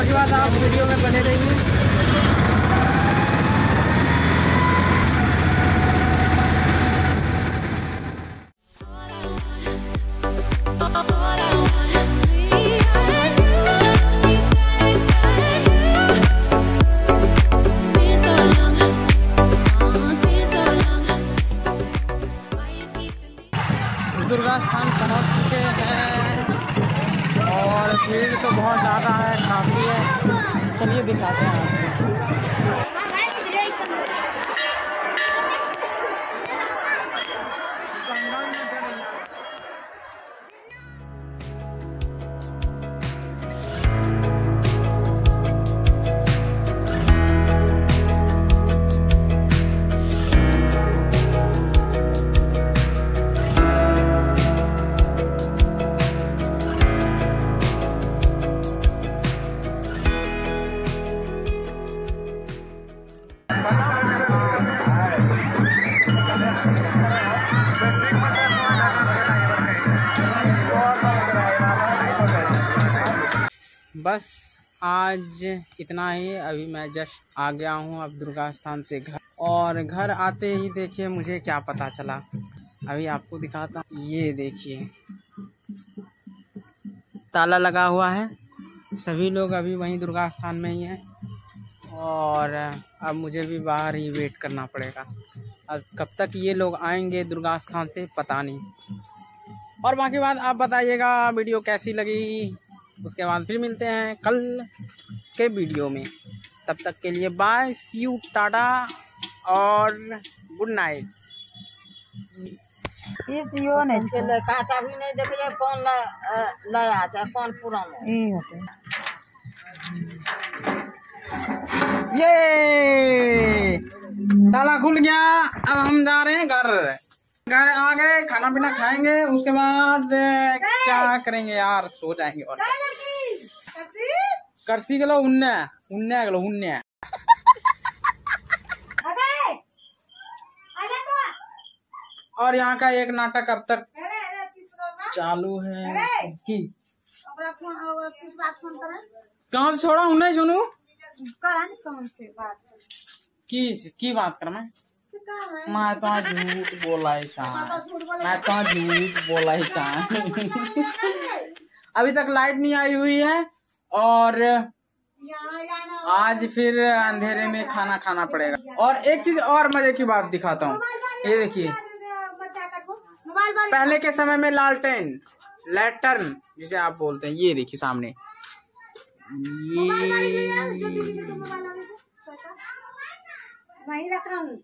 बाकी बात आप वीडियो में बने रहिए। दुर्गा स्थान पहुँच चुके हैं। भीड़ तो बहुत ज़्यादा है काफ़ी है। चलिए दिखाते हैं आपको। बस आज इतना ही। अभी मैं जस्ट आ गया हूँ अब दुर्गा स्थान से घर। और घर आते ही देखिए मुझे क्या पता चला। अभी आपको दिखाता हूँ। ये देखिए। ताला लगा हुआ है। सभी लोग अभी वहीं दुर्गा स्थान में ही हैं। और अब मुझे भी बाहर ही वेट करना पड़ेगा। अब कब तक ये लोग आएँगे दुर्गा स्थान से पता नहीं। और बाकी बात आप बताइएगा वीडियो कैसी लगी? उसके बाद फिर मिलते हैं कल के वीडियो में। तब तक के लिए बाय सी यू टाटा और गुड नाइट यो नहीं छै काटा भी नहीं देखिए कौन नया है कौन पुराना ये ताला खुल गया। अब हम जा रहे हैं घर। घर आ गए खाना पीना खाएँगे उसके बाद क्या करेंगे यार? सो जाएँगे और। करसी गलो उन्ने उन्ने गलो उन्ने। और यहाँ का एक नाटक अब तक चालू है। की? कहाँ से छोड़ा? हूँ नहीं सुनू की की बात कर मैं मैं तो झूठ बोला ही मैं तो झूठ बोला ही अभी तक लाइट नहीं आई हुई है और आज फिर अंधेरे में खाना खाना पड़ेगा। और एक चीज़ और मज़े की बात दिखाता हूँ। ये देखिए। पहले के समय में लालटेन लैटर्न जिसे आप बोलते हैं ये देखिए सामने। ये वहीं रख रहा हूँ।